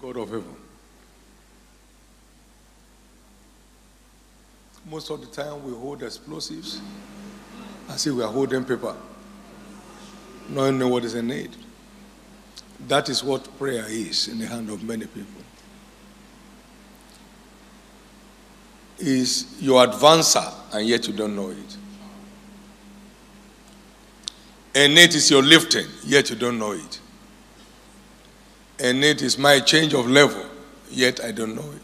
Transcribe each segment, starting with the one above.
God of heaven. Most of the time we hold explosives as if we are holding paper, not knowing what is in need. That is what prayer is in the hand of many people. Is your advancer and yet you don't know it. And it is your lifting, yet you don't know it. And it is my change of level, yet I don't know it.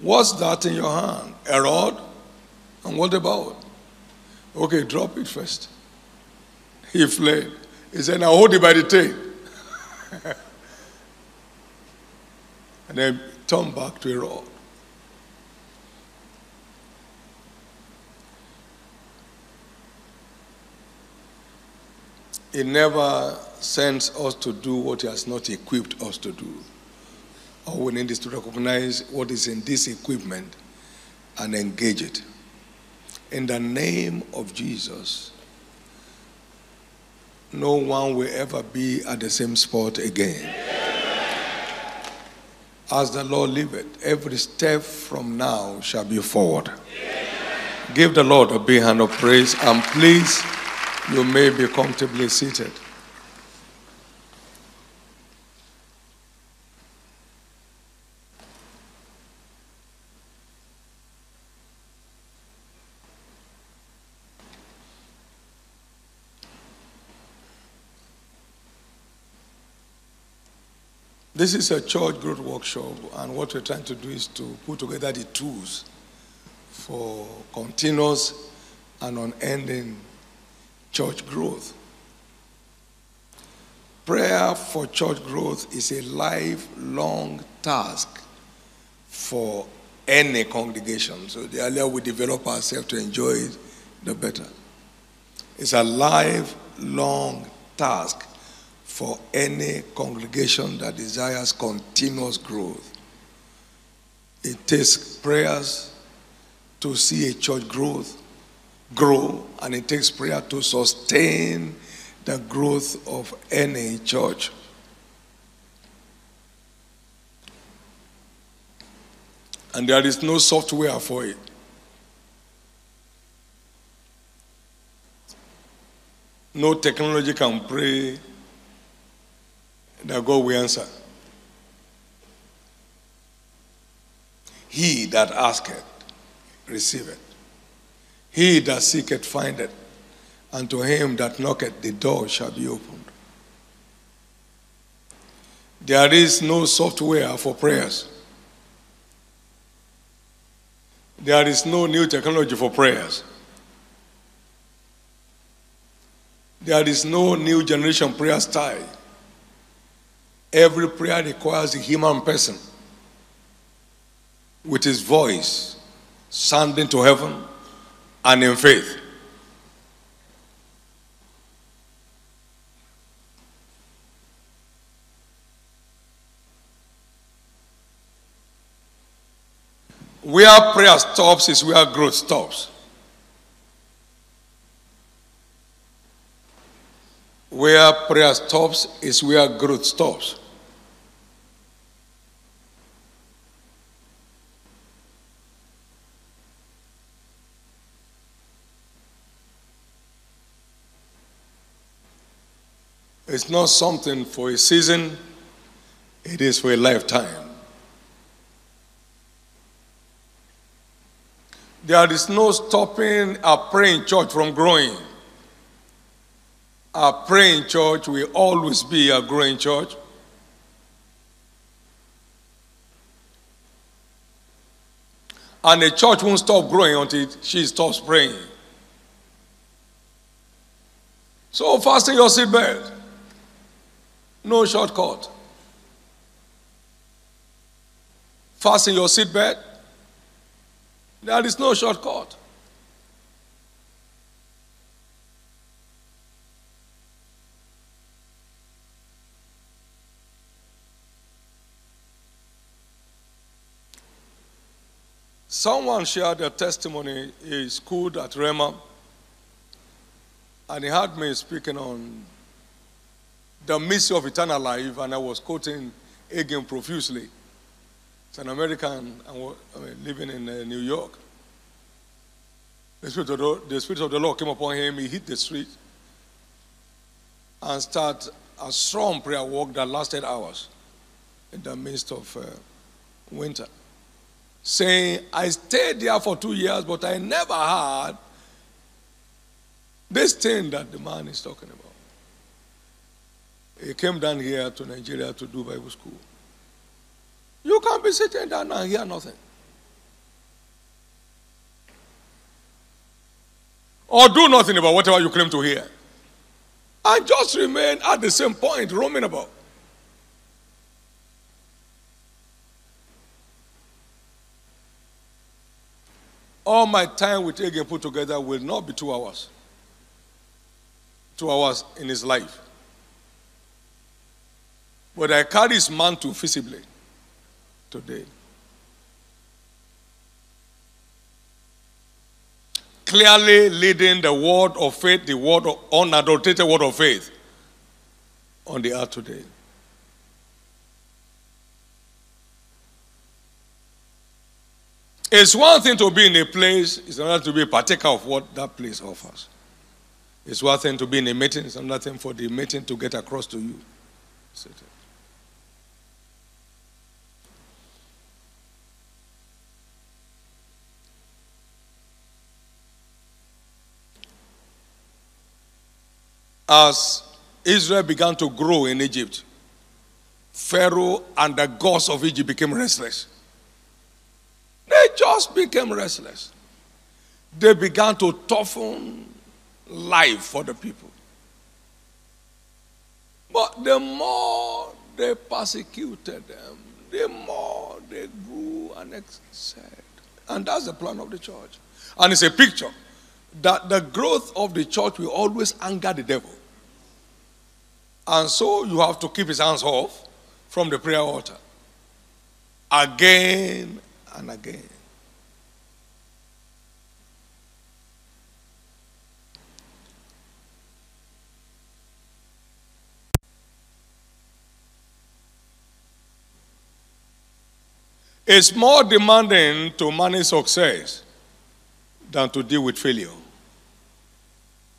What's that in your hand? A rod? And what about? Okay, drop it first. He fled. He said, Now hold it by the tail. and then turn back to a rod. He never sends us to do what He has not equipped us to do. All we need is to recognize what is in this equipment and engage it. In the name of Jesus, no one will ever be at the same spot again. As the Lord liveth, every step from now shall be forward. Give the Lord a big hand of praise and please, you may be comfortably seated. This is a church growth workshop, and what we're trying to do is to put together the tools for continuous and unending church growth. Prayer for church growth is a lifelong task for any congregation. So the earlier we develop ourselves to enjoy it, the better. It's a lifelong task for any congregation that desires continuous growth. It takes prayers to see a church growth grow, and it takes prayer to sustain the growth of any church. And there is no software for it. No technology can pray that God will answer. He that asketh, receiveth. He that seeketh, findeth. And to him that knocketh, the door shall be opened. There is no software for prayers. There is no new technology for prayers. There is no new generation prayer style. Every prayer requires a human person with his voice sounding to heaven and in faith. Where prayer stops is where growth stops. Where prayer stops is where growth stops. It's not something for a season, it is for a lifetime. There is no stopping a praying church from growing. A praying church will always be a growing church. And the church won't stop growing until she stops praying. So fasten your seatbelt. No shortcut. Fasten your seatbelt. There is no shortcut. Someone shared a testimony. He schooled at Rhema, and he had me speaking on The Mystery of Eternal Life, and I was quoting Hagin profusely. It's an American I living in uh, New York. The Spirit, of the, the Spirit of the Lord came upon him. He hit the street and started a strong prayer walk that lasted hours in the midst of uh, winter. Saying, I stayed there for two years, but I never had this thing that the man is talking about. He came down here to Nigeria to do Bible school. You can't be sitting down and hear nothing. Or do nothing about whatever you claim to hear. And just remain at the same point, roaming about. All my time with Hagin put together will not be two hours. Two hours in his life. But I carry his mantle visibly today. Clearly leading the word of faith, the word of unadulterated word of faith on the earth today. It's one thing to be in a place, it's another to be a partaker of what that place offers. It's one thing to be in a meeting, it's another thing for the meeting to get across to you. As Israel began to grow in Egypt, Pharaoh and the gods of Egypt became restless. They just became restless. They began to toughen life for the people. But the more they persecuted them, the more they grew and excelled. And that's the plan of the church. And it's a picture that the growth of the church will always anger the devil. And so you have to keep his hands off from the prayer altar. Again and again. It's more demanding to manage success than to deal with failure.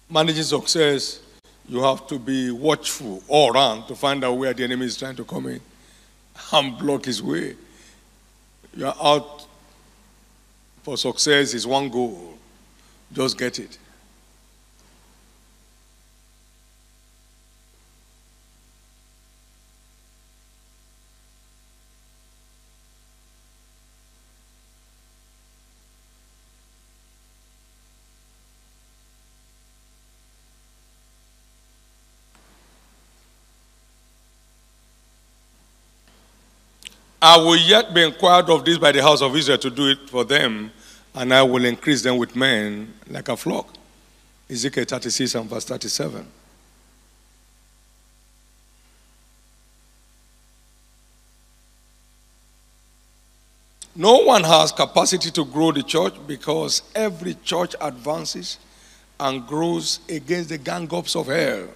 Managing success you have to be watchful all around to find out where the enemy is trying to come in and block his way. You are out for success is one goal. Just get it. I will yet be inquired of this by the house of Israel to do it for them, and I will increase them with men like a flock. Ezekiel 36 and verse 37. No one has capacity to grow the church because every church advances and grows against the gang ups of hell,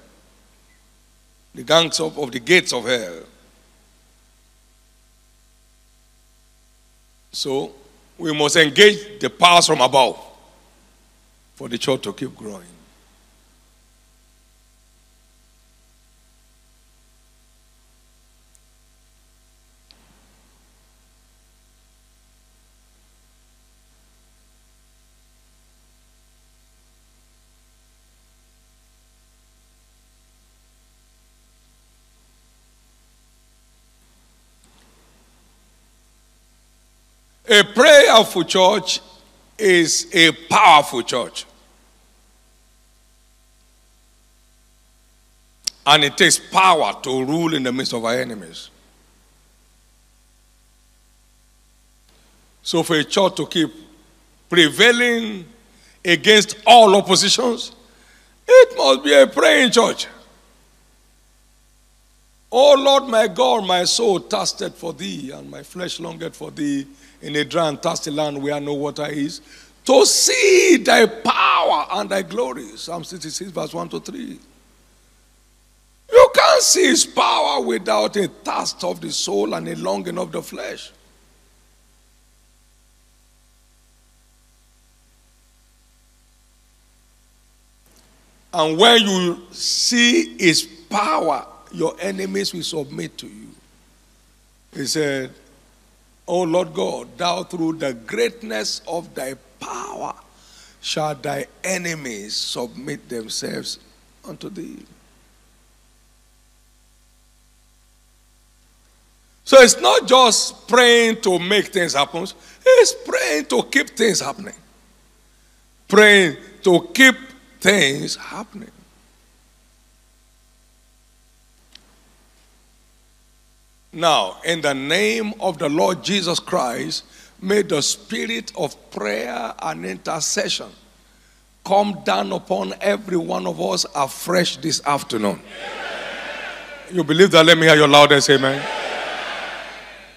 the gangs up of the gates of hell. So we must engage the powers from above for the church to keep growing. A prayerful church is a powerful church. And it takes power to rule in the midst of our enemies. So, for a church to keep prevailing against all oppositions, it must be a praying church. Oh Lord my God, my soul thirsted for thee, and my flesh longed for thee in a dry and thirsty land where no water is, to see thy power and thy glory. Psalm 66, verse 1 to 3. You can't see his power without a thirst of the soul and a longing of the flesh. And when you see his power, your enemies will submit to you. He said, O Lord God, thou through the greatness of thy power shall thy enemies submit themselves unto thee. So it's not just praying to make things happen, it's praying to keep things happening. Praying to keep things happening. Now, in the name of the Lord Jesus Christ, may the spirit of prayer and intercession come down upon every one of us afresh this afternoon. You believe that? Let me hear your loudest amen.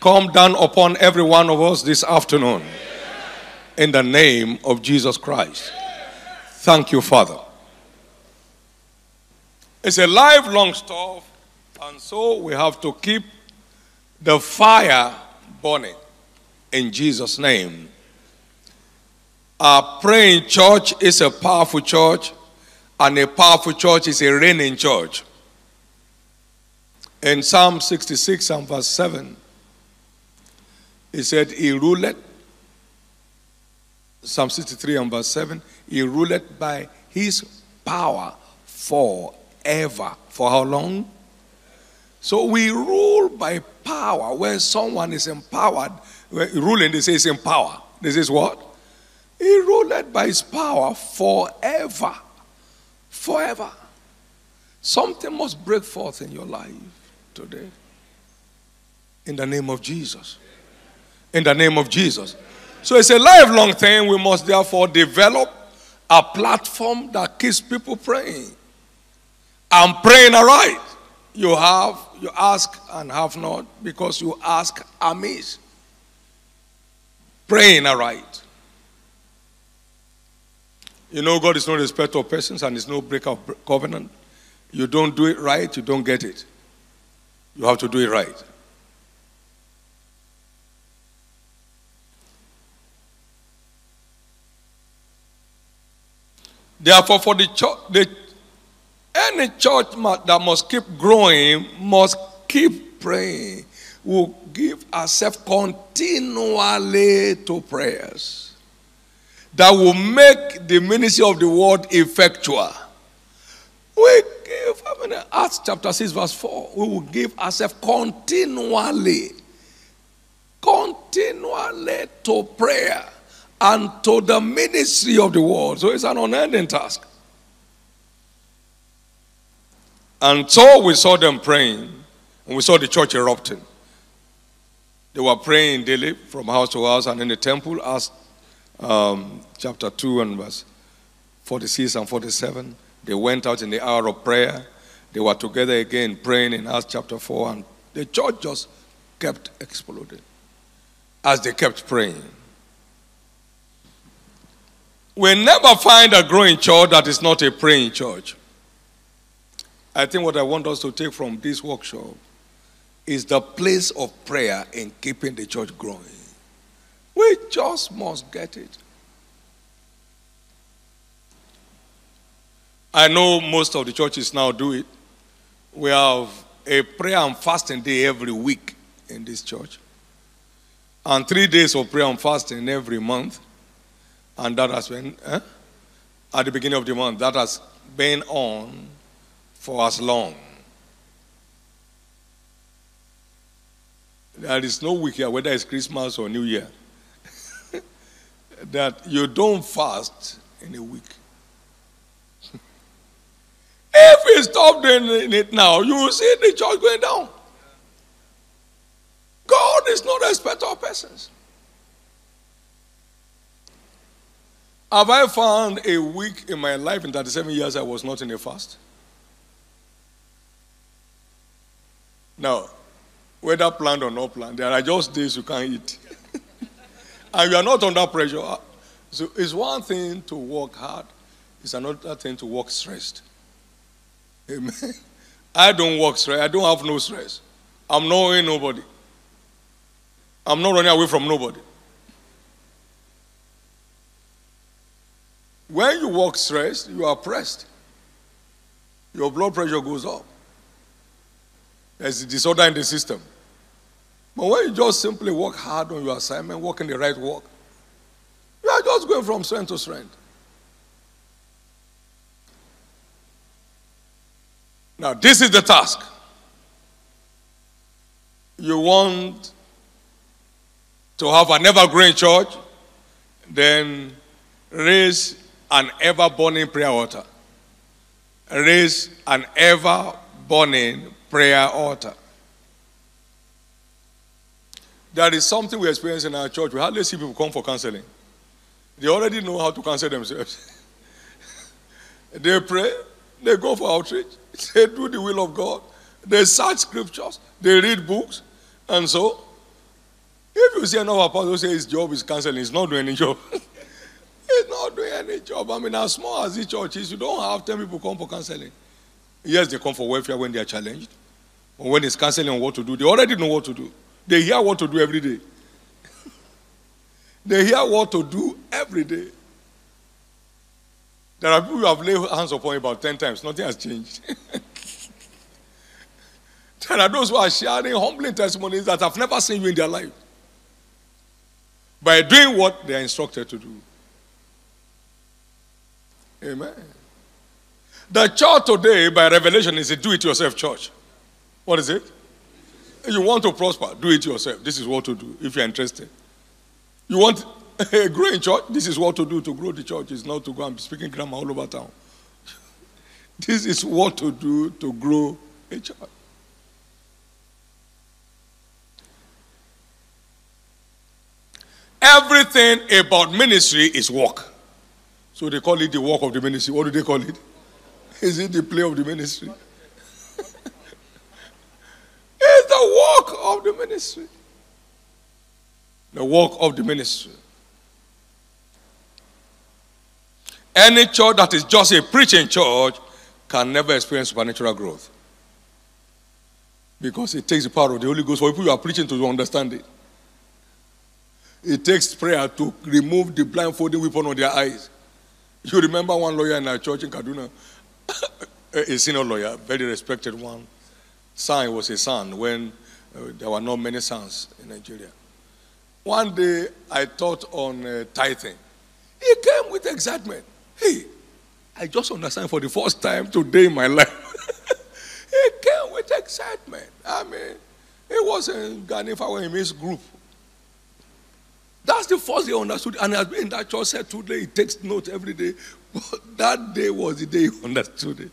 Come down upon every one of us this afternoon in the name of Jesus Christ. Thank you, Father. It's a lifelong stuff, and so we have to keep the fire burning in Jesus' name. Our praying church is a powerful church, and a powerful church is a reigning church. In Psalm 66 and verse 7, he said, He ruled Psalm 63 and verse 7, he ruled by his power forever. For how long? So we rule by power. When someone is empowered, ruling, they say is in power. This is what? He ruled by his power forever. Forever. Something must break forth in your life today. In the name of Jesus. In the name of Jesus. So it's a lifelong thing. We must therefore develop a platform that keeps people praying. And praying aright. You have, you ask and have not because you ask amiss. Praying aright. You know, God is no respecter of persons and is no breaker of covenant. You don't do it right, you don't get it. You have to do it right. Therefore, for the church, the, any church that must keep growing must keep praying. Will give ourselves continually to prayers that will make the ministry of the word effectual. We give, I mean, Acts chapter 6, verse 4, we will give ourselves continually, continually to prayer and to the ministry of the word. So it's an unending task. And so we saw them praying, and we saw the church erupting. They were praying daily from house to house and in the temple, as um, chapter 2 and verse 46 and 47. They went out in the hour of prayer. They were together again praying in Acts chapter 4, and the church just kept exploding as they kept praying. We never find a growing church that is not a praying church. I think what I want us to take from this workshop is the place of prayer in keeping the church growing. We just must get it. I know most of the churches now do it. We have a prayer and fasting day every week in this church, and three days of prayer and fasting every month. And that has been, eh? at the beginning of the month, that has been on for as long. There is no week here, whether it's Christmas or New Year, that you don't fast in a week. if we stop doing it now, you will see the church going down. God is not a respecter of persons. Have I found a week in my life in 37 years I was not in a fast? Now, whether planned or not planned, there are just days you can't eat. and you are not under pressure. Uh, so it's one thing to work hard, it's another thing to work stressed. Amen. I don't work stress. I don't have no stress. I'm not nobody. I'm not running away from nobody. When you walk stressed, you are pressed. Your blood pressure goes up. There's a disorder in the system. But when you just simply work hard on your assignment, working the right work, you are just going from strength to strength. Now, this is the task. You want to have an evergreen church, then raise an ever burning prayer altar. Raise an ever burning prayer altar. There is something we experience in our church. We hardly see people come for counseling. They already know how to counsel themselves. they pray, they go for outreach, they do the will of God, they search scriptures, they read books, and so if you see another apostle say his job is counseling, he's not doing any job. he's not doing any job. I mean, as small as the church is, you don't have 10 people come for counseling. Yes, they come for welfare when they are challenged. But when it's counseling on what to do, they already know what to do. They hear what to do every day. they hear what to do every day. There are people who have laid hands upon about 10 times. Nothing has changed. there are those who are sharing humbling testimonies that have never seen you in their life. By doing what they are instructed to do. Amen. The church today, by revelation, is a do it yourself church. What is it? You want to prosper, do it yourself. This is what to do if you're interested. You want a growing church, this is what to do to grow the church. It's not to go and be speaking grammar all over town. this is what to do to grow a church. Everything about ministry is work. So they call it the work of the ministry. What do they call it? Is it the play of the ministry? The work of the ministry. The work of the ministry. Any church that is just a preaching church can never experience supernatural growth. Because it takes the power of the Holy Ghost for people you are preaching to understand it. It takes prayer to remove the blindfolding weapon on their eyes. You remember one lawyer in our church in Kaduna, a senior lawyer, very respected one. Son was a son when uh, there were not many sons in Nigeria. One day I taught on uh, tithing. He came with excitement. Hey, I just understand for the first time today in my life. he came with excitement. I mean, he was in Ghana in his group. That's the first day I understood. And has been in that church said today, he takes notes every day. But that day was the day he understood it.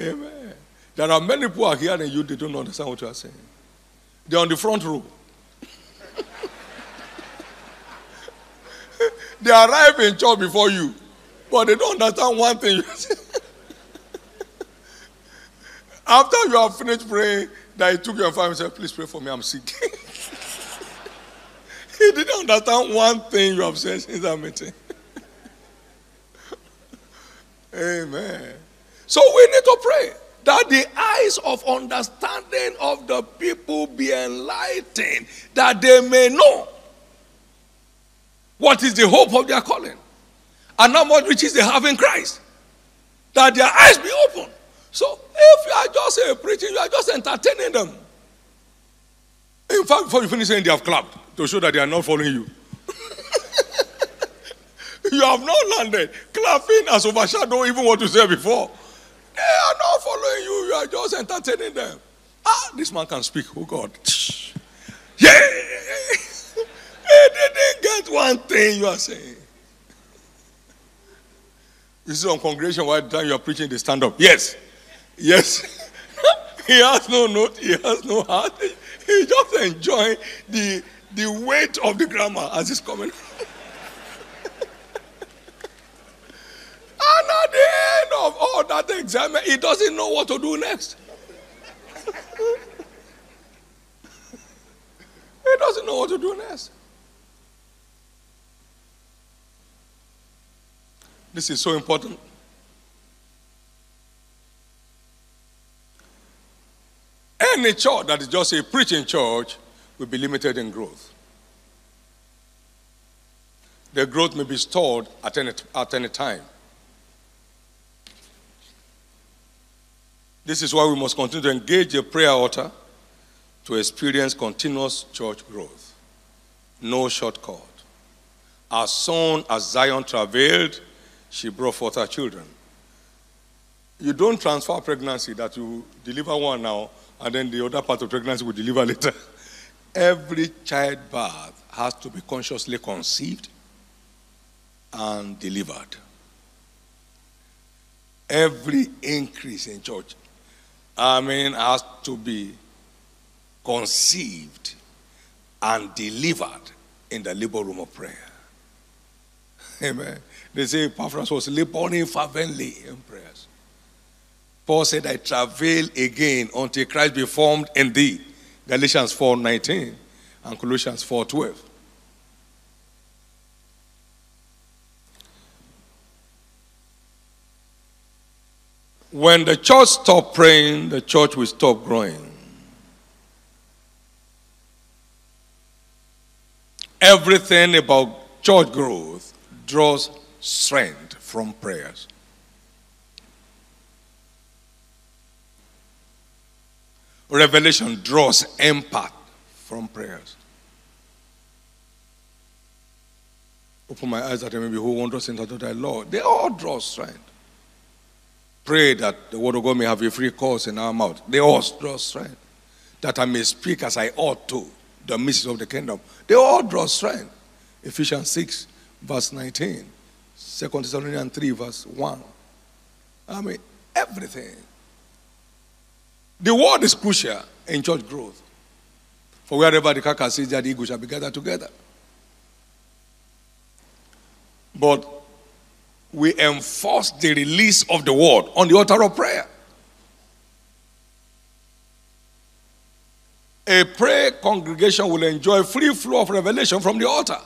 Amen. There are many people are hearing you, they don't understand what you are saying. They're on the front row. they arrive in church before you, but they don't understand one thing. After you have finished praying, that he took your family and said, Please pray for me, I'm sick. he didn't understand one thing you have said since that meeting. Amen. So we need to pray that the eyes of understanding of the people be enlightened, that they may know what is the hope of their calling and how much riches they have in Christ. That their eyes be open. So if you are just uh, preaching, you are just entertaining them. In fact, before you finish saying they have clapped to show that they are not following you. you have not landed. Clapping has overshadowed even what you said before. They are not following you. You are just entertaining them. Ah, this man can speak. Oh God. Yeah. He didn't get one thing you are saying. You see on congregation while the time you are preaching, they stand up. Yes. Yes. he has no note, he has no heart. He just enjoying the the weight of the grammar as it's coming. And at the end of all that exam, he doesn't know what to do next. he doesn't know what to do next. This is so important. Any church that is just a preaching church will be limited in growth. The growth may be stored at any, at any time. This is why we must continue to engage a prayer altar to experience continuous church growth. No shortcut. As soon as Zion travailed, she brought forth her children. You don't transfer pregnancy that you deliver one now and then the other part of pregnancy will deliver later. Every childbirth has to be consciously conceived and delivered. Every increase in church, I mean, has to be conceived and delivered in the labor room of prayer. Amen. They say Epaphras was laboring fervently in prayers. Paul said, I travail again until Christ be formed in thee. Galatians 4.19 and Colossians 4.12. When the church stop praying, the church will stop growing. Everything about church growth draws strength from prayers. Revelation draws impact from prayers. Open my eyes that I may behold wondrous into thy Lord. They all draw strength. Pray that the word of God may have a free course in our mouth. They all draw strength. That I may speak as I ought to, the mysteries of the kingdom. They all draw strength. Ephesians 6, verse 19. 2 Thessalonians 3, verse 1. I mean, everything. The word is crucial in church growth. For wherever the carcass is, the eagle shall be gathered together. But we enforce the release of the word on the altar of prayer. A prayer congregation will enjoy free flow of revelation from the altar.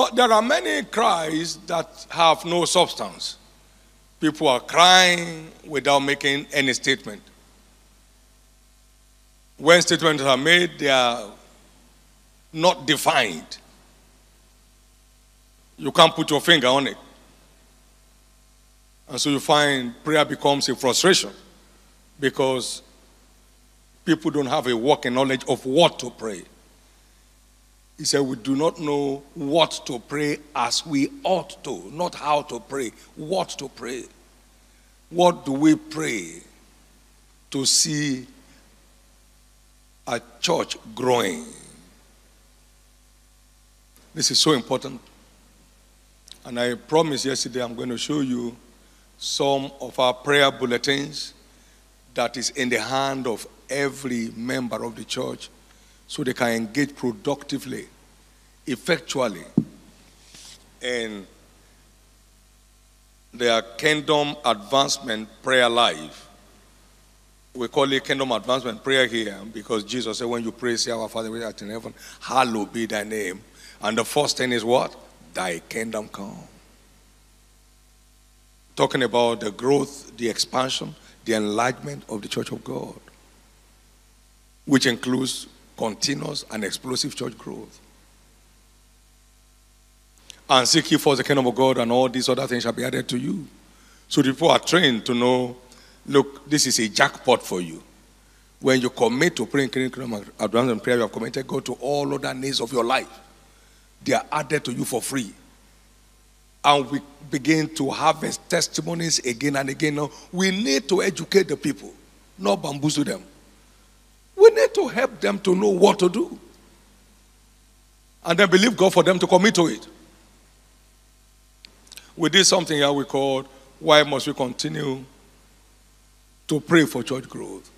But there are many cries that have no substance. People are crying without making any statement. When statements are made, they are not defined. You can't put your finger on it. And so you find prayer becomes a frustration because people don't have a working knowledge of what to pray. He said, We do not know what to pray as we ought to, not how to pray, what to pray. What do we pray to see a church growing? This is so important. And I promised yesterday I'm going to show you some of our prayer bulletins that is in the hand of every member of the church so they can engage productively, effectually in their kingdom advancement prayer life. We call it kingdom advancement prayer here because Jesus said, When you pray, say, Our Father, which art in heaven, hallowed be thy name. And the first thing is what? Thy kingdom come. Talking about the growth, the expansion, the enlargement of the church of God, which includes continuous and explosive church growth. And seek ye first the kingdom of God, and all these other things shall be added to you. So the people are trained to know look, this is a jackpot for you. When you commit to praying kingdom advance and prayer, you have committed God to all other needs of your life. They are added to you for free. And we begin to harvest testimonies again and again. Now, we need to educate the people, not bamboozle them. We need to help them to know what to do. And then believe God for them to commit to it. We did something here we called Why Must We Continue to Pray for Church Growth?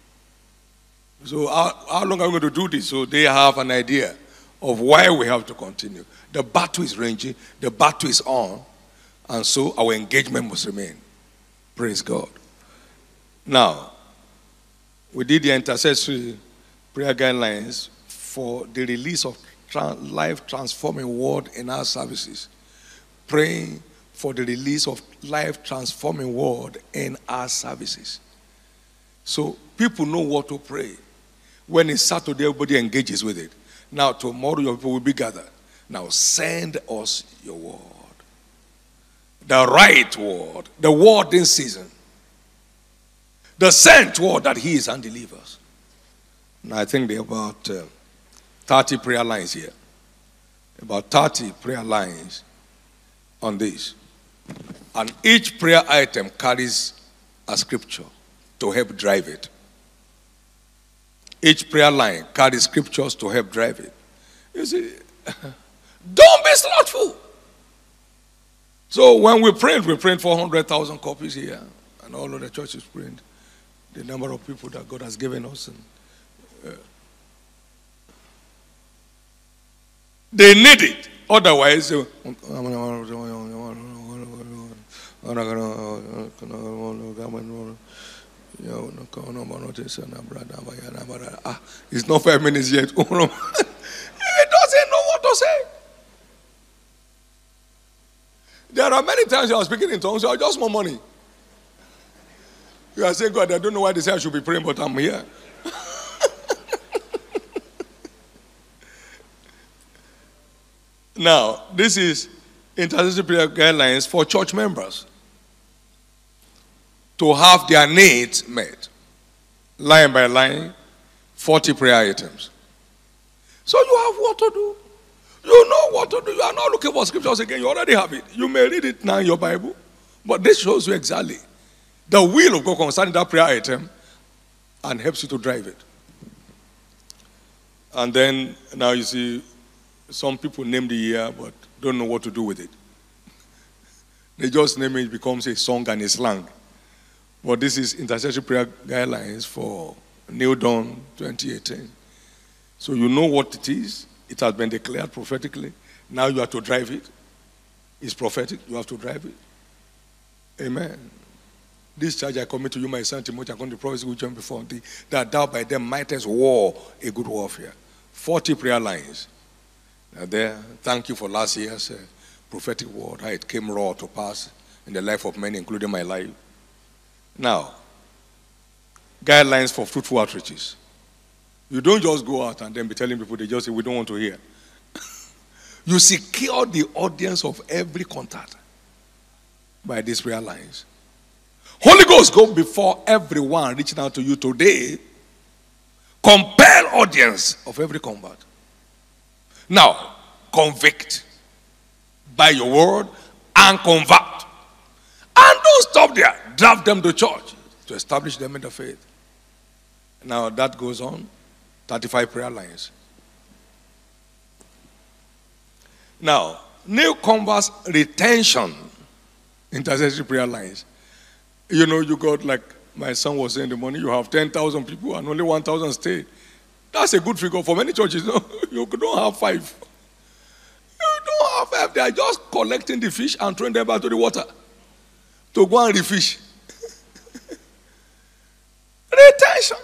So, how, how long are we going to do this? So, they have an idea of why we have to continue. The battle is raging, the battle is on. And so our engagement must remain. Praise God. Now, we did the intercessory prayer guidelines for the release of life transforming word in our services. Praying for the release of life transforming word in our services. So people know what to pray. When it's Saturday, everybody engages with it. Now, tomorrow, your people will be gathered. Now, send us your word. The right word, the word in season. The sent word that he is and delivers. I think there are about uh, 30 prayer lines here. About 30 prayer lines on this. And each prayer item carries a scripture to help drive it. Each prayer line carries scriptures to help drive it. You see, don't be slothful. So when we print, we print 400,000 copies here, and all of the churches print the number of people that God has given us. And, they need it. Otherwise, Ah, it's not five minutes yet. he doesn't know what to say. There are many times I was speaking in tongues, I just want money. You are saying, God, I don't know why they say I should be praying, but I'm here. Now, this is intercessory prayer guidelines for church members to have their needs met, line by line, 40 prayer items. So you have what to do. You know what to do. You are not looking for scriptures again. You already have it. You may read it now in your Bible, but this shows you exactly the will of God concerning that prayer item and helps you to drive it. And then now you see, some people name the year but don't know what to do with it. They just name it, it becomes a song and a slang. But this is intercessory prayer guidelines for New Dawn 2018. So you know what it is. It has been declared prophetically. Now you have to drive it. It's prophetic. You have to drive it. Amen. This charge I commit to you, my son Timothy, according to the prophecy which went before thee, that thou by them mightest war a good warfare. 40 prayer lines. There, thank you for last year's uh, prophetic word, how it came raw to pass in the life of many, including my life. Now, guidelines for fruitful outreaches. You don't just go out and then be telling people they just say, we don't want to hear. you secure the audience of every contact by these prayer lines. Holy Ghost, go before everyone reaching out to you today. Compel audience of every combat. Now, convict by your word and convert. And don't stop there. Drive them to church to establish them in the faith. Now that goes on. 35 prayer lines. Now, newcomers retention intercessory prayer lines. You know, you got like my son was saying in the morning, you have 10,000 people and only 1,000 stay. That's a good figure for many churches. No, you don't have five. You don't have five. They are just collecting the fish and throwing them back to the water to go and refish. Retention.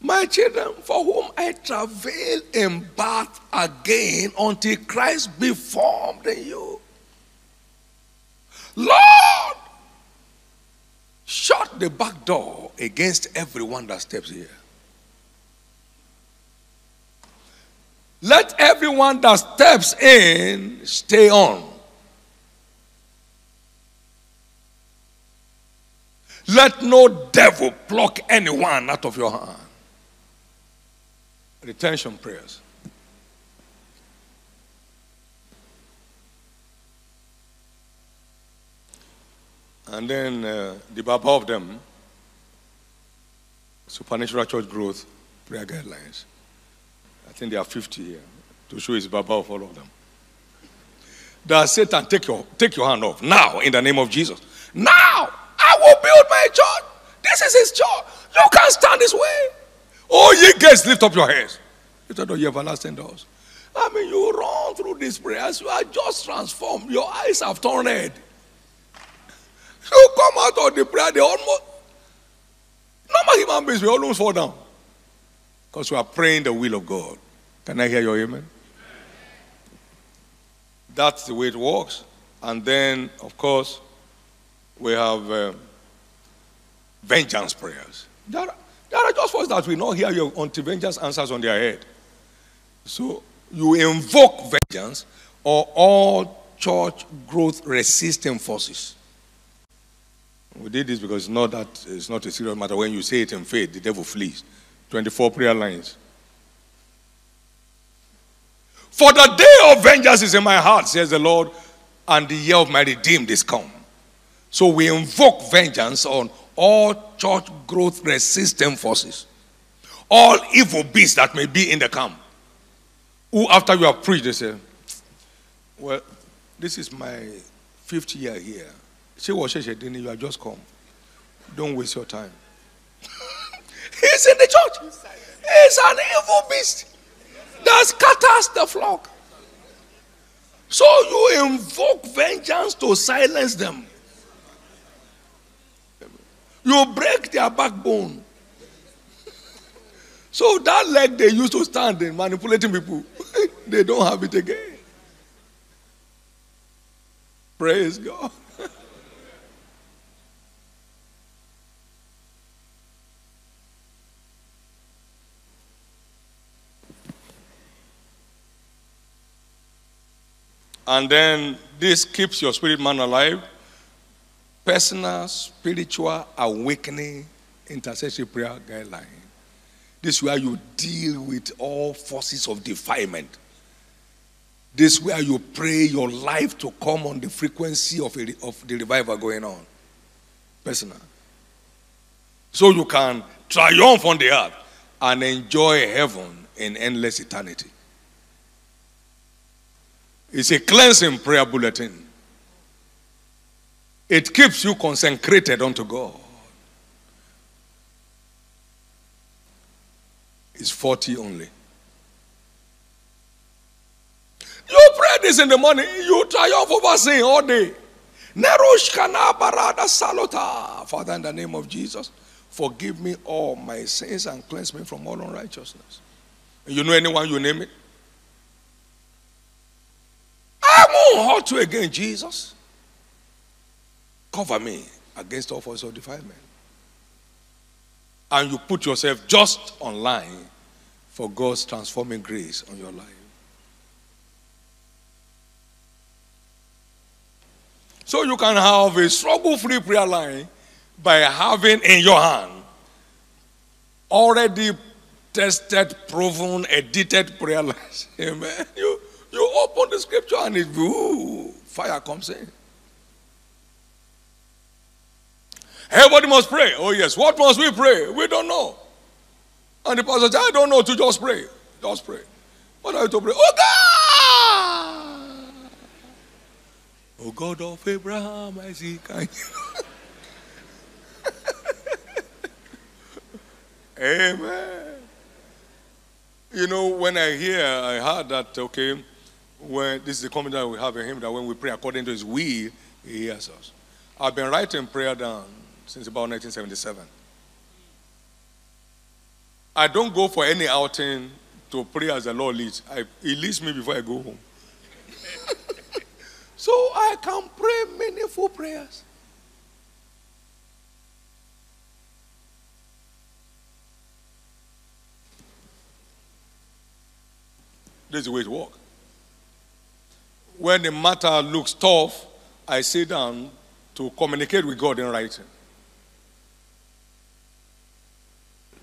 My children, for whom I travail in birth again until Christ be formed in you. Lord, shut the back door against everyone that steps here. Let everyone that steps in stay on. Let no devil pluck anyone out of your hand. Retention prayers. And then uh, the Baba of them, Supernatural Church Growth Prayer Guidelines. I think there are 50 here to show his Baba of all of them. That Satan, take your, take your hand off now in the name of Jesus. Now I will build my church. This is his church. You can't stand this way. Oh, ye gates, lift up your heads. Lift up your everlasting doors. I mean, you run through these prayers, you are just transformed. Your eyes have turned red. Out of the prayer, they almost, normal human beings, we almost fall down. Because we are praying the will of God. Can I hear your amen? That's the way it works. And then, of course, we have um, vengeance prayers. There are, there are just folks that we not hear you until vengeance answers on their head. So you invoke vengeance or all church growth resisting forces. We did this because it's not that it's not a serious matter. When you say it in faith, the devil flees. 24 prayer lines. For the day of vengeance is in my heart, says the Lord, and the year of my redeemed is come. So we invoke vengeance on all church growth resistant forces, all evil beasts that may be in the camp. Who, after you have preached, they say, Well, this is my fifth year here. Say what you have just come. Don't waste your time. He's in the church. He's an evil beast that scatters the flock. So you invoke vengeance to silence them. You break their backbone. So that leg they used to stand in manipulating people, they don't have it again. Praise God. And then this keeps your spirit man alive. Personal, spiritual, awakening, intercessory prayer guideline. This is where you deal with all forces of defilement. This is where you pray your life to come on the frequency of, a, of the revival going on. Personal. So you can triumph on the earth and enjoy heaven in endless eternity. It's a cleansing prayer bulletin. It keeps you consecrated unto God. It's 40 only. You pray this in the morning, you triumph over sin all day. Father, in the name of Jesus, forgive me all my sins and cleanse me from all unrighteousness. You know anyone you name it? I won't hurt you again, Jesus. Cover me against all forms of defilement. And you put yourself just online for God's transforming grace on your life. So you can have a struggle free prayer line by having in your hand already tested, proven, edited prayer lines. Amen. You, you open the scripture and it, ooh, fire comes in. Everybody must pray. Oh, yes. What must we pray? We don't know. And the pastor said, I don't know to just pray. Just pray. What are you to pray? Oh, God! Oh, God of Abraham, Isaac, and Amen. You know, when I hear, I heard that, okay, when this is the comment that we have in him that when we pray according to his will, he hears us. I've been writing prayer down since about 1977. I don't go for any outing to pray as the Lord leads. I, he leads me before I go home. so I can pray meaningful prayers. This is the way it works. When the matter looks tough, I sit down to communicate with God in writing.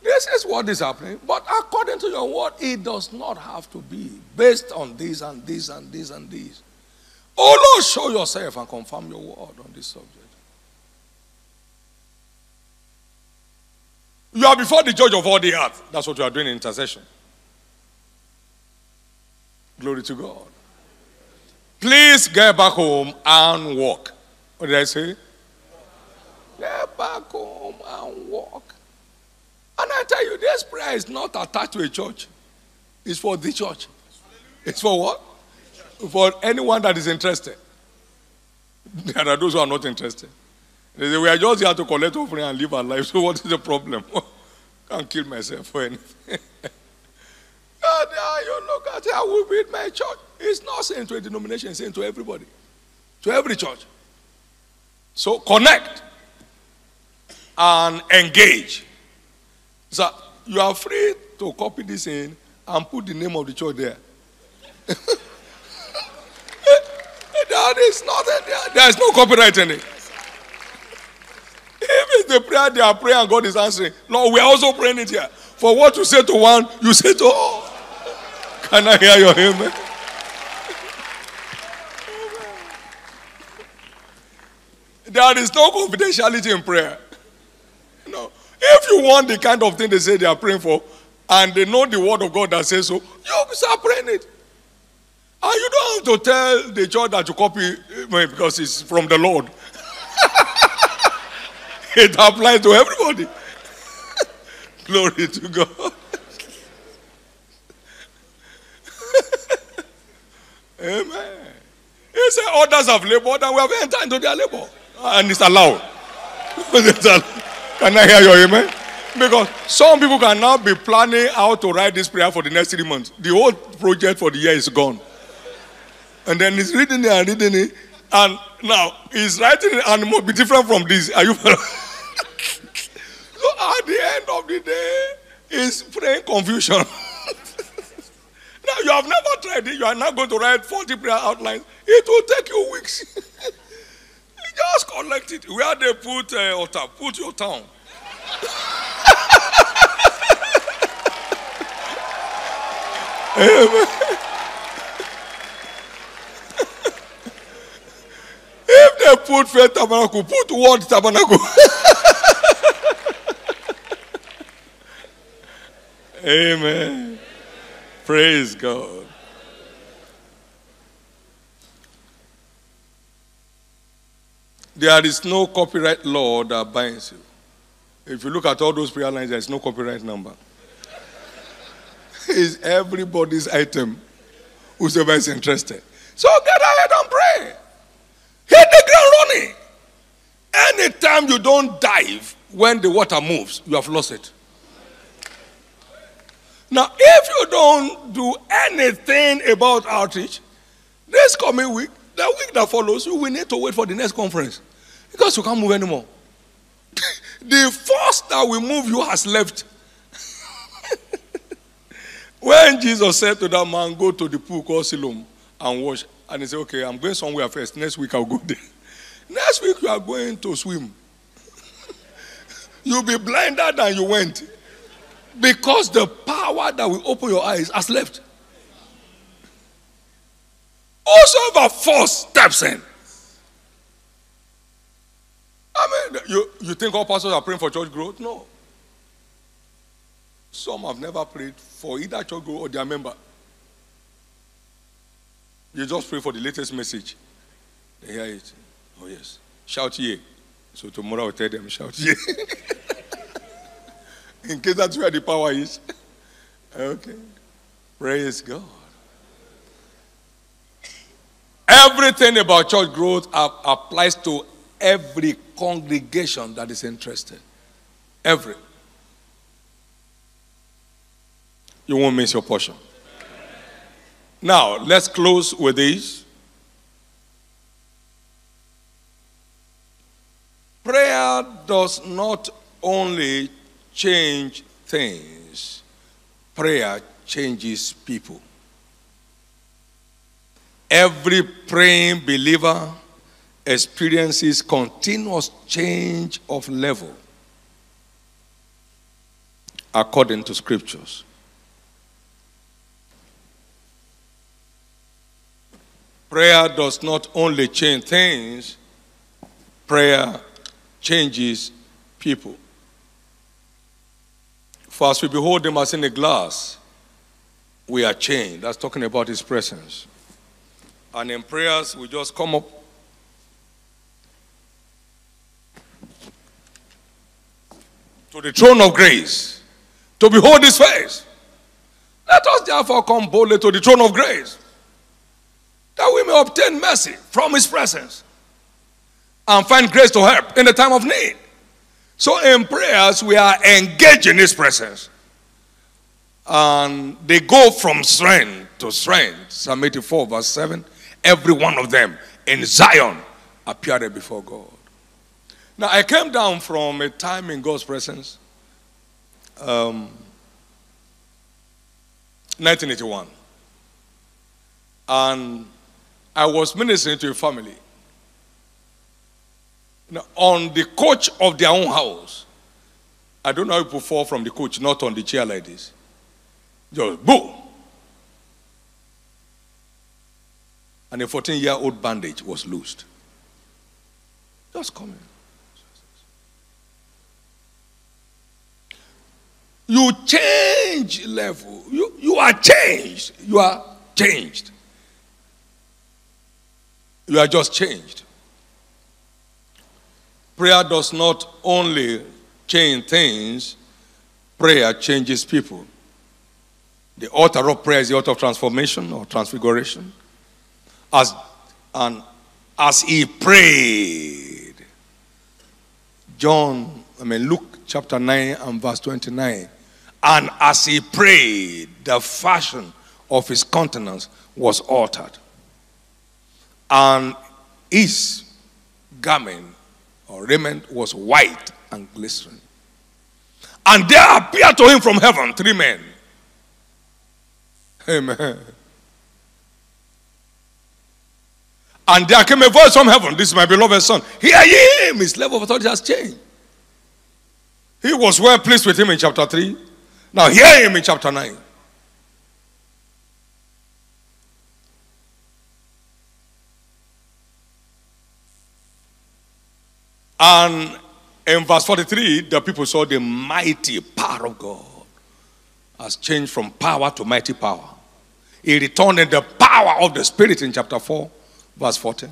This is what is happening, but according to your word, it does not have to be based on this and this and this and this. Oh Lord, show yourself and confirm your word on this subject. You are before the judge of all the earth. That's what you are doing in intercession. Glory to God. Please get back home and walk. What did I say? Get back home and walk. And I tell you, this prayer is not attached to a church, it's for the church. It's for what? For anyone that is interested. There are those who are not interested. They say, We are just here to collect offering and live our life. So, what is the problem? Can't kill myself for anything. And uh, you look at it, I will build my church. It's not saying to a denomination, saying to everybody, to every church. So, connect and engage. So, you are free to copy this in and put the name of the church there. That is nothing there. There is no copyright in it. If it's the prayer they are praying and God is answering, Lord, we are also praying it here. For what you say to one, you say to all. Can I hear your amen? There is no confidentiality in prayer. No. If you want the kind of thing they say they are praying for, and they know the word of God that says so, you start praying it. And you don't have to tell the church that you copy eh, because it's from the Lord. it applies to everybody. Glory to God. Amen. Others have labored and we have entered into their labor. And it's allowed. Can I hear your amen? Because some people can now be planning how to write this prayer for the next three months. The whole project for the year is gone. And then he's reading it and reading it. And now he's writing it and it must be different from this. Are you so at the end of the day, he's praying confusion. you have never tried it. You are not going to write 40 prayer outlines. It will take you weeks. Just collect it. Where they put uh, altar, put your town. Amen. If they put faith tabernacle, put word tabernacle. Amen. Praise God. There is no copyright law that binds you. If you look at all those prayer lines, there is no copyright number. it's everybody's item, whosoever is interested. So get ahead and pray. Hit the ground running. Anytime you don't dive when the water moves, you have lost it. Now, if you don't do anything about outreach, this coming week, the week that follows, you will need to wait for the next conference because you can't move anymore. the force that will move you has left. when Jesus said to that man, Go to the pool called Siloam and wash, and he said, Okay, I'm going somewhere first. Next week I'll go there. Next week you are going to swim. You'll be blinder than you went. Because the power that will open your eyes has left. Also, the force steps in. I mean, you, you think all pastors are praying for church growth? No. Some have never prayed for either church growth or their member. You just pray for the latest message. They hear it. Oh, yes. Shout ye. So tomorrow I'll tell them, shout ye. In case that's where the power is. Okay. Praise God. Everything about church growth applies to every congregation that is interested. Every. You won't miss your portion. Now, let's close with this. Prayer does not only change things, prayer changes people. Every praying believer experiences continuous change of level according to scriptures. Prayer does not only change things, prayer changes people. For as we behold him as in a glass, we are changed. That's talking about his presence. And in prayers, we just come up to the throne of grace to behold his face. Let us us therefore come boldly to the throne of grace, that we may obtain mercy from his presence and find grace to help in the time of need. So in prayers, we are engaged in his presence. And they go from strength to strength. Psalm 84, verse 7. Every one of them in Zion appeared before God. Now, I came down from a time in God's presence, um, 1981. And I was ministering to a family. On the coach of their own house, I don't know how people fall from the coach, not on the chair like this. Just boom. And a 14 year old bandage was loosed. Just coming. You change level. You, you are changed. You are changed. You are just changed. Prayer does not only change things, prayer changes people. The author of prayer is the author of transformation or transfiguration. As, and as he prayed, John, I mean, Luke chapter 9 and verse 29. And as he prayed, the fashion of his countenance was altered. And his garment or raiment was white and glistening. And there appeared to him from heaven three men. Amen. And there came a voice from heaven. This is my beloved son. Hear him. His level of authority has changed. He was well pleased with him in chapter 3. Now hear him in chapter 9. And in verse 43, the people saw the mighty power of God has changed from power to mighty power. He returned in the power of the Spirit in chapter 4, verse 14.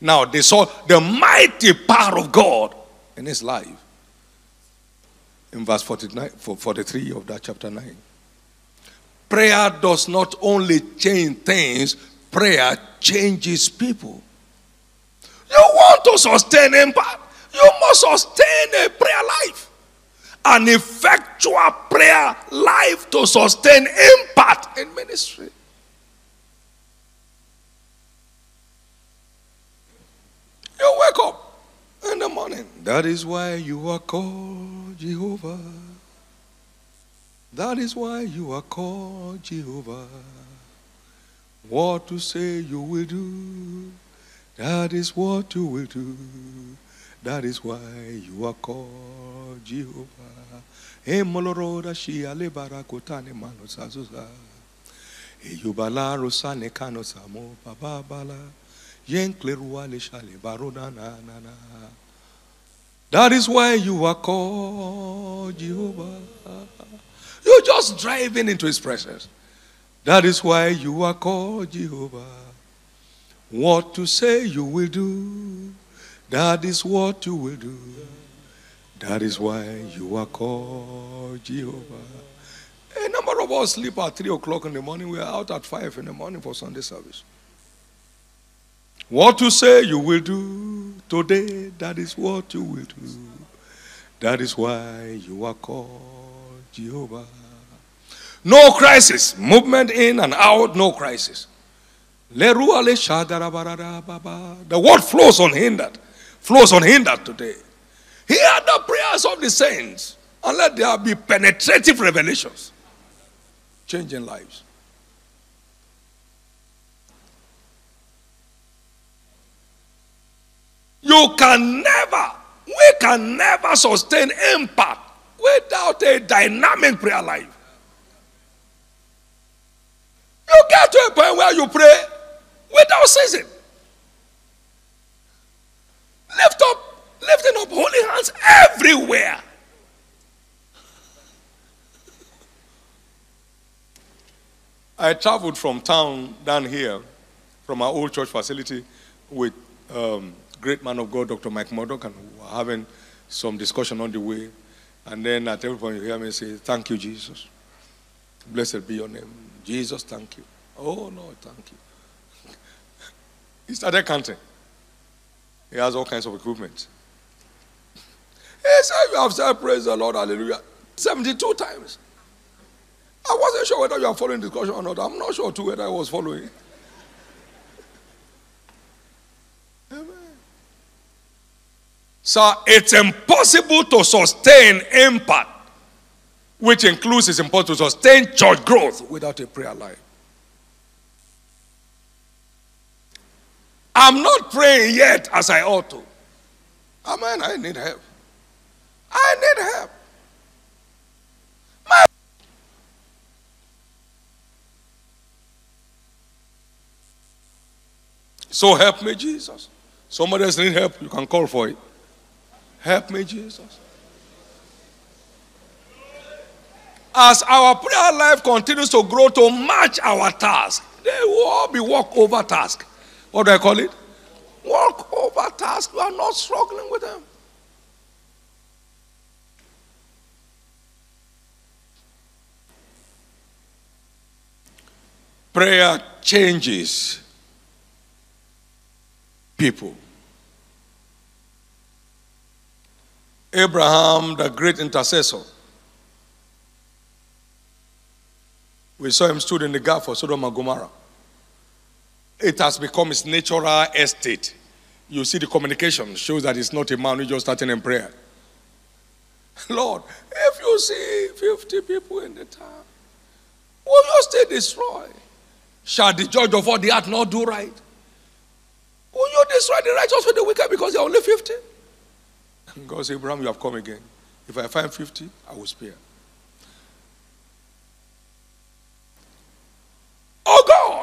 Now they saw the mighty power of God in his life. In verse 49, 43 of that chapter 9. Prayer does not only change things, prayer changes people. You want to sustain impact, you must sustain a prayer life. An effectual prayer life to sustain impact in ministry. You wake up in the morning. That is why you are called Jehovah. That is why you are called Jehovah. What to say you will do. That is what you will do. That is why you are called Jehovah. Emoloroda shia lebara kotane mano sazuza. Eyubala rosane kano samo bababala. That is why you are called Jehovah. You're just driving into his presence. That is why you are called Jehovah. What to say you will do. That is what you will do. That is why you are called Jehovah. A number of us sleep at 3 o'clock in the morning. We are out at 5 in the morning for Sunday service. What you say you will do today, that is what you will do. That is why you are called Jehovah. No crisis. Movement in and out, no crisis. The word flows unhindered. Flows unhindered today. Hear the prayers of the saints and let there be penetrative revelations. Changing lives. You can never, we can never sustain impact without a dynamic prayer life. You get to a point where you pray without ceasing. Lift up, lifting up holy hands everywhere. I traveled from town down here, from our old church facility, with um, great man of God, Dr. Mike Murdock, and we were having some discussion on the way. And then at every point you hear me say, Thank you, Jesus. Blessed be your name. Jesus, thank you. Oh, no, thank you. he started counting. He has all kinds of equipment. He said, You have said, Praise the Lord, hallelujah, 72 times. I wasn't sure whether you are following the discussion or not. I'm not sure too whether I was following. So it's impossible to sustain impact, which includes it's impossible to sustain church growth without a prayer life. I'm not praying yet as I ought to. Ah, Amen. I need help. I need help. My so help me, Jesus. Somebody else need help, you can call for it. Help me, Jesus. As our prayer life continues to grow to match our task, they will all be walk over task. What do I call it? Walk over task. We are not struggling with them. Prayer changes people. Abraham, the great intercessor, we saw him stood in the gap for Sodom and Gomorrah. It has become his natural estate. You see, the communication shows that it's not a man who just starting in prayer. Lord, if you see 50 people in the town, will you still destroy? Shall the judge of all the earth not do right? Will you destroy the righteous with the wicked because they're only 50? And God said, Abraham, you have come again. If I find 50, I will spare. Oh God,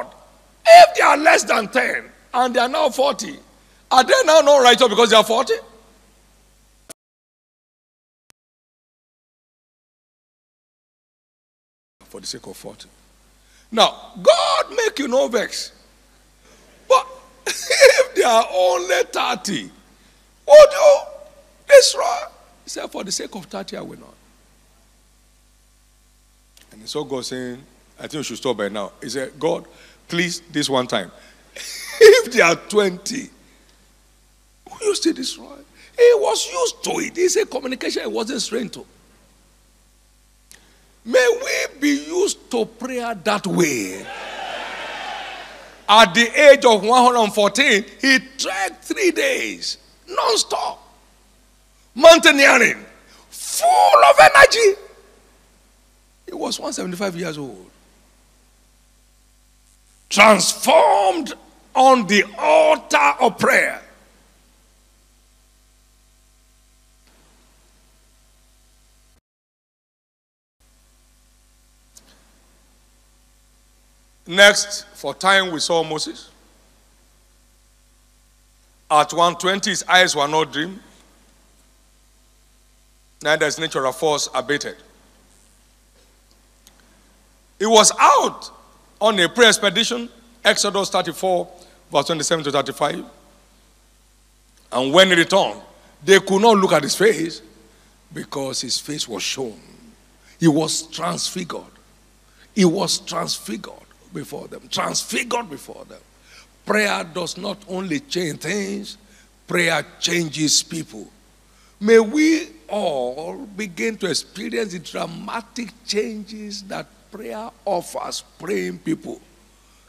if they are less than 10 and they are now 40, are they now not righteous because they are 40? For the sake of 40. Now, God make you no vex. But if they are only 30, would you destroy? He said, For the sake of 30, I will not. And so God saying, I think we should stop by now. He said, God, please, this one time. if there are 20, will you still destroy? He was used to it. It's a communication he wasn't trained to. May we be used to prayer that way. At the age of 114, he trekked three days, non-stop, mountaineering, full of energy. He was 175 years old. Transformed on the altar of prayer. Next, for time, we saw Moses. At 120, his eyes were not dim, neither his natural force abated. He was out on a prayer expedition, Exodus 34, verse 27 to 35. And when he returned, they could not look at his face because his face was shown. He was transfigured. He was transfigured before them, transfigured before them. Prayer does not only change things, prayer changes people. May we all begin to experience the dramatic changes that prayer offers praying people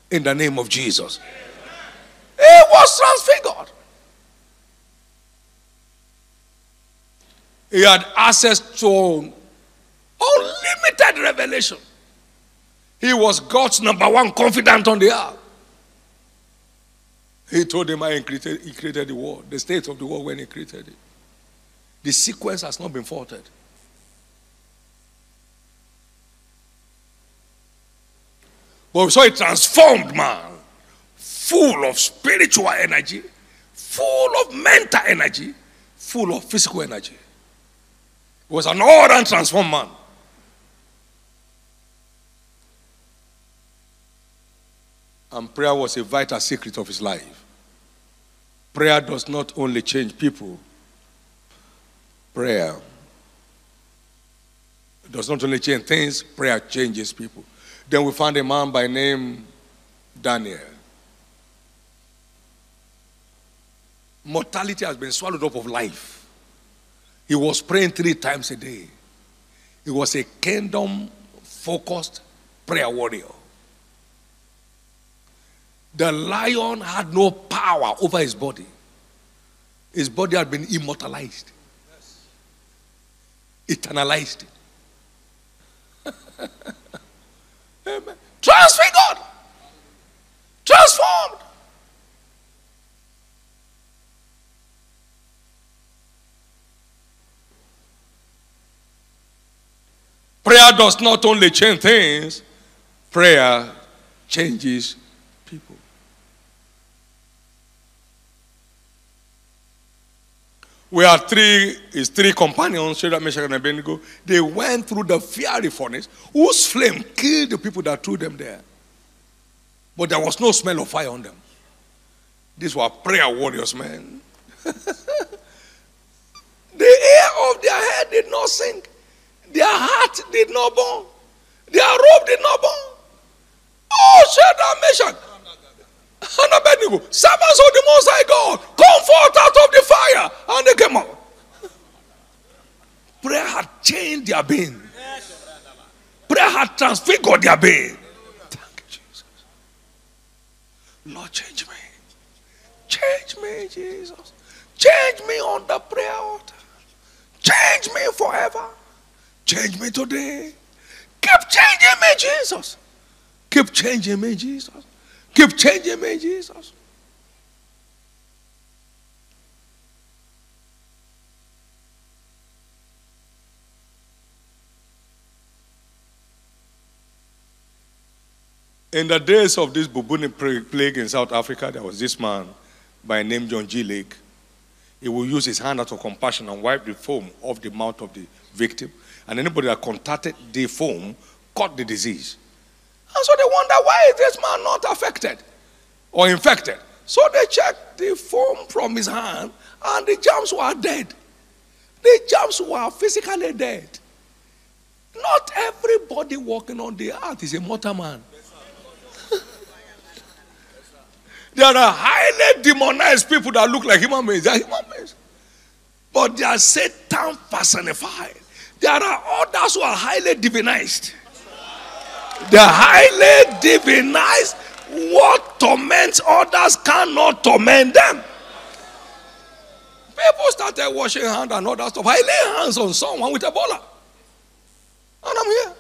in the name of Jesus. He was transfigured. He had access to unlimited revelation. He was God's number one confidant on the earth. He told him I created, he created the world, the state of the world when he created it. The sequence has not been faulted. But we saw a transformed man, full of spiritual energy, full of mental energy, full of physical energy. He was an old and transformed man. And prayer was a vital secret of his life. Prayer does not only change people, prayer does not only change things, prayer changes people. Then we found a man by name Daniel. Mortality has been swallowed up of life. He was praying three times a day. He was a kingdom focused prayer warrior. The lion had no power over his body. His body had been immortalized, eternalized. Amen. Transfigured, transformed. Prayer does not only change things, prayer changes people. We are three, is three companions, Shadrach, Meshach, and Abednego. They went through the fiery furnace, whose flame killed the people that threw them there. But there was no smell of fire on them. These were prayer warriors, man. the hair of their head did not sink. Their heart did not burn. Their robe did not burn. Oh, Shadrach, Meshach, and Abednego, servants of the Most High God, come forth out of the fire. And they came out. Prayer had changed their being. Prayer had transfigured their being. Thank you, Jesus. Lord, change me. Change me, Jesus. Change me on the prayer altar. Change me forever. Change me today. Keep changing me, Jesus. Keep changing me, Jesus. Keep changing me, Jesus. In the days of this bubonic plague in South Africa, there was this man by name John G. Lake. He would use his hand out of compassion and wipe the foam off the mouth of the victim. And anybody that contacted the foam caught the disease. And so they wonder why is this man not affected or infected? So they checked the foam from his hand and the germs were dead. The germs were physically dead. Not everybody walking on the earth is a mortal man. there are highly demonized people that look like human beings. They are human beings. But they are Satan personified. There are others who are highly divinized. The highly divinized what torments others cannot torment them. People started washing hands and all that stuff. I lay hands on someone with Ebola. And I'm here.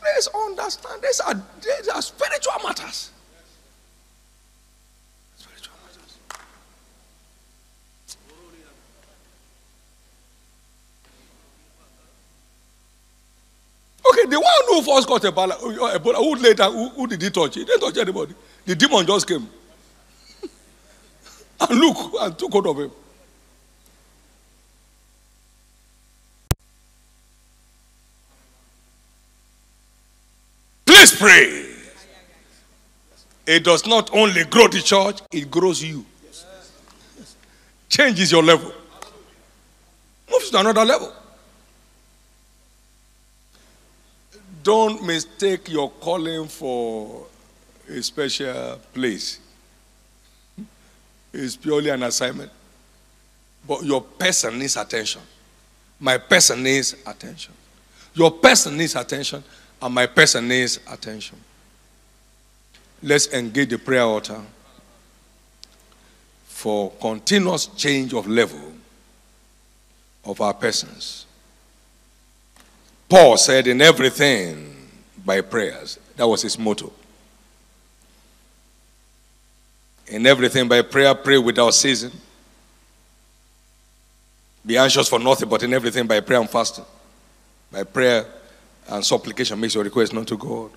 Please understand, these are, these are spiritual matters. Okay, the one who first got Ebola, uh, Ebola who later, who, who did he touch? He didn't touch anybody. The demon just came. and look, and took hold of him. Please pray. It does not only grow the church, it grows you. Changes your level. Moves to another level. Don't mistake your calling for a special place. It's purely an assignment. But your person needs attention. My person needs attention. Your person needs attention, and my person needs attention. Let's engage the prayer altar for continuous change of level of our persons. Paul said, In everything by prayers. That was his motto. In everything by prayer, pray without ceasing. Be anxious for nothing, but in everything by prayer and fasting. By prayer and supplication, make your request known to God.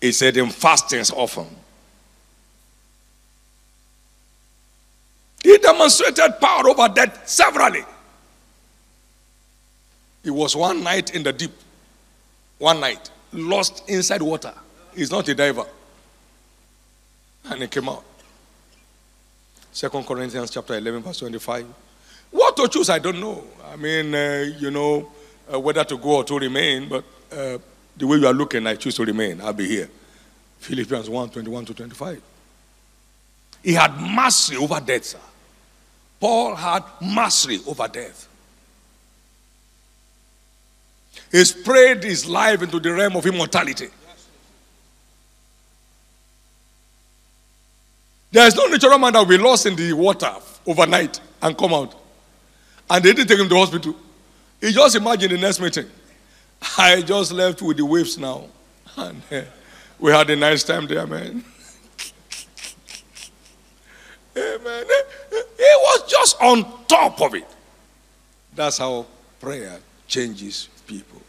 He said, In fastings often. He demonstrated power over death severally. He was one night in the deep, one night, lost inside water. He's not a diver. And he came out. Second Corinthians chapter 11, verse 25. What to choose, I don't know. I mean, uh, you know, uh, whether to go or to remain, but uh, the way you are looking, I choose to remain. I'll be here. Philippians 1 21 to 25. He had mastery over death, sir. Paul had mastery over death. He sprayed his life into the realm of immortality. There is no natural man that will be lost in the water overnight and come out. And they didn't take him to hospital. He just imagined the next meeting. I just left with the waves now. And uh, we had a nice time there, man. Amen. He was just on top of it. That's how prayer changes people.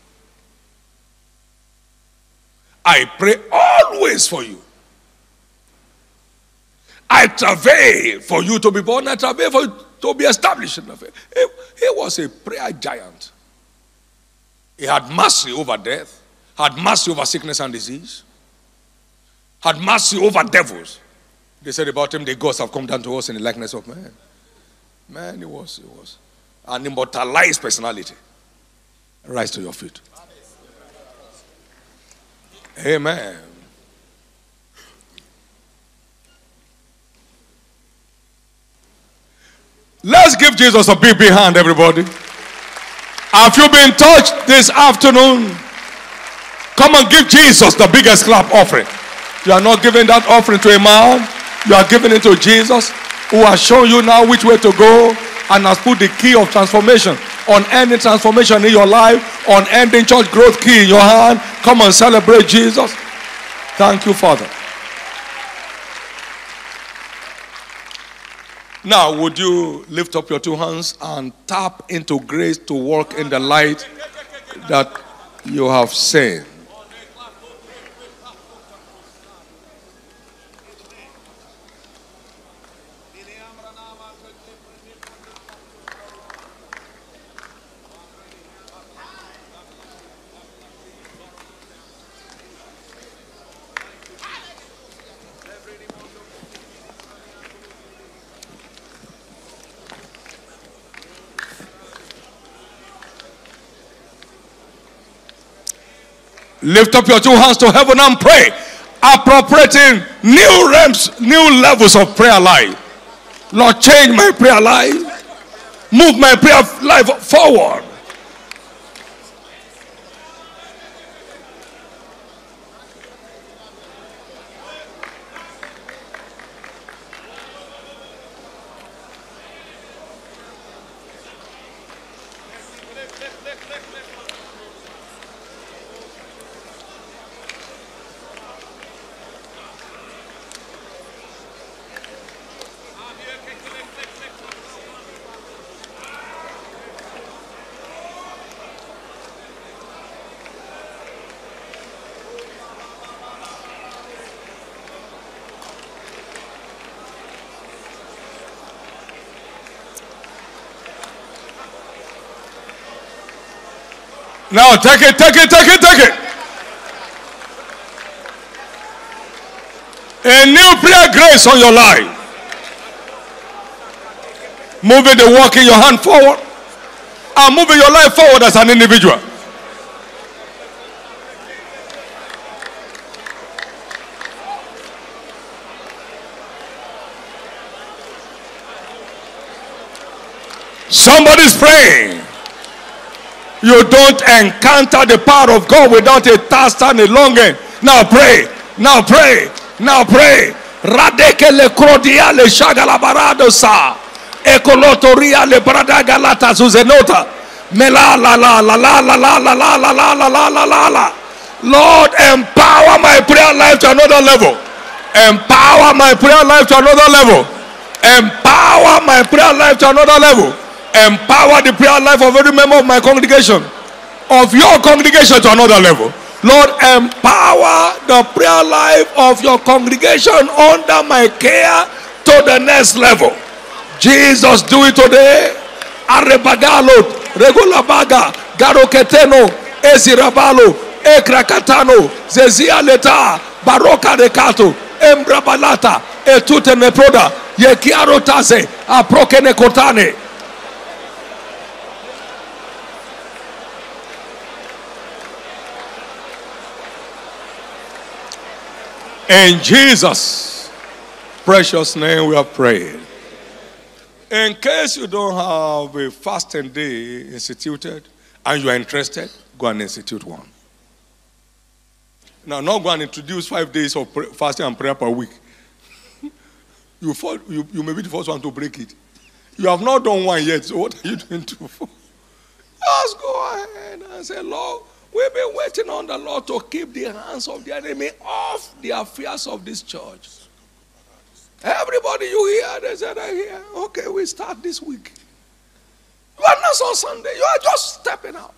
I pray always for you. I travail for you to be born. I travail for you to be established in the faith. He, he was a prayer giant. He had mercy over death, had mercy over sickness and disease, had mercy over devils. They said about him, the ghosts have come down to us in the likeness of man. Man, he was, he was an immortalized personality. Rise to your feet. Amen. Let's give Jesus a big, big hand, everybody. Have you been touched this afternoon? Come and give Jesus the biggest clap offering. You are not giving that offering to a man, you are giving it to Jesus, who has shown you now which way to go and has put the key of transformation on ending transformation in your life, on ending church growth key in your hand. Come and celebrate Jesus. Thank you, Father. Now, would you lift up your two hands and tap into grace to walk in the light that you have seen? Lift up your two hands to heaven and pray. Appropriating new realms, new levels of prayer life. Lord, change my prayer life. Move my prayer life forward. Now take it, take it, take it, take it. A new prayer grace on your life. Moving the work in your hand forward and moving your life forward as an individual. Somebody's praying. You don't encounter the power of God without a thirst and a longing. Now pray. Now pray. Now pray. Radeke le krodia le shagala barado sa. Ekolotoria le brada galata zuzenota. Mela la la la la la la la la la la la la la la la. Lord, empower my prayer life to another level. Empower my prayer life to another level. Empower my prayer life to another level empower the prayer life of every member of my congregation, of your congregation to another level. Lord, empower the prayer life of your congregation under my care to the next level. Jesus, do it today. Regulabaga, Garoketeno, Ezirabalo, Ekrakatano, Zezia Leta, Baroka Embrabalata, Etute Neproda, Aprokene Kotane. In Jesus' precious name we are praying. In case you don't have a fasting day instituted and you are interested, go and institute one. Now, not go and introduce five days of fasting and prayer per week. you, fall, you, you may be the first one to break it. You have not done one yet, so what are you doing to? Just go ahead and say, Lord, we've been waiting on the Lord to keep the hands of the enemy off the affairs of this church. Everybody you hear, they said, I hear. Okay, we start this week. You are not on Sunday, you are just stepping out.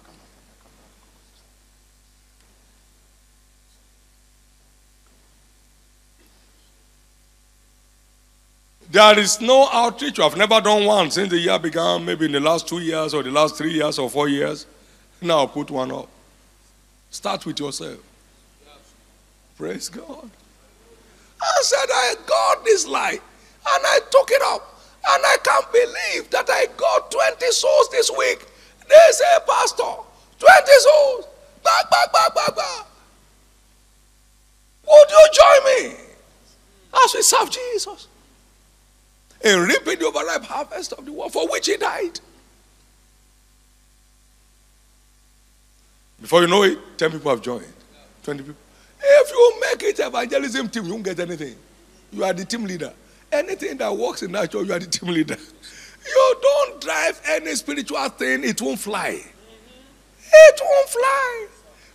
There is no outreach. I've never done one since the year began, maybe in the last two years or the last three years or four years. Now put one up. Start with yourself. Praise God. I said, I got this light and I took it up. And I can't believe that I got 20 souls this week. They say, Pastor, 20 souls. Back, back, back, back, back. Would you join me as we serve Jesus? and reaping the overripe harvest of the world for which he died. Before you know it, 10 people have joined. 20 people. If you make it evangelism team, you won't get anything. You are the team leader. Anything that works in that church, you are the team leader. You don't drive any spiritual thing, it won't fly. It won't fly.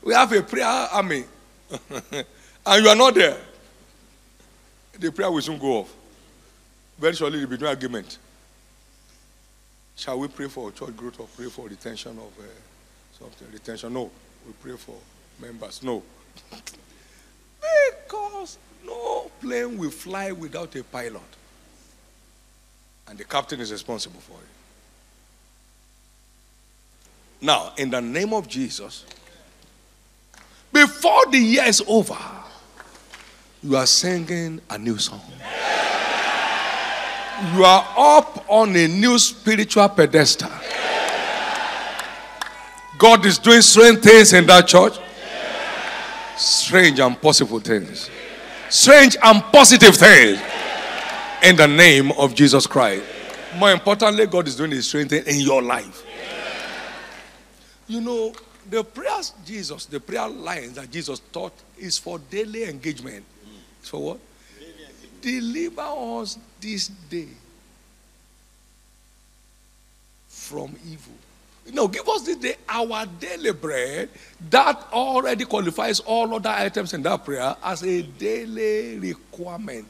We have a prayer army, and you are not there. The prayer will soon go off. Very shortly, there will be no argument. Shall we pray for church growth or pray for retention of uh, something? Retention? No. We pray for members? No. because no plane will fly without a pilot. And the captain is responsible for it. Now, in the name of Jesus, before the year is over, you are singing a new song you are up on a new spiritual pedestal. God is doing strange things in that church. Strange and possible things. Strange and positive things. In the name of Jesus Christ. More importantly, God is doing a strange thing in your life. You know, the prayers Jesus, the prayer lines that Jesus taught is for daily engagement. It's for what? Deliver us this day from evil. No, give us this day our daily bread. That already qualifies all other items in that prayer as a daily requirement.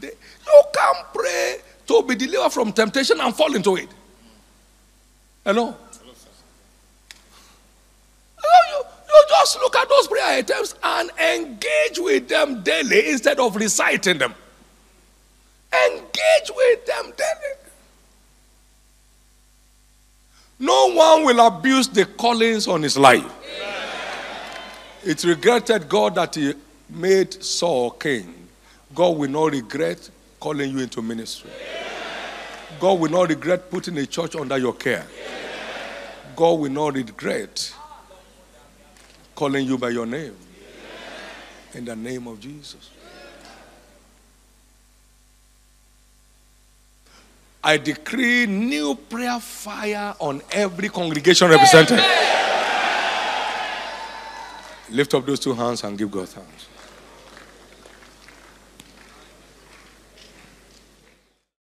You can't pray to be delivered from temptation and fall into it. Hello? You, you just look at those prayer items and engage with them daily instead of reciting them. Engage with them daily. No one will abuse the callings on his life. It regretted God that he made Saul king. God will not regret calling you into ministry. God will not regret putting a church under your care. God will not regret calling you by your name. In the name of Jesus. I decree new prayer fire on every congregation represented. Lift up those two hands and give God thanks.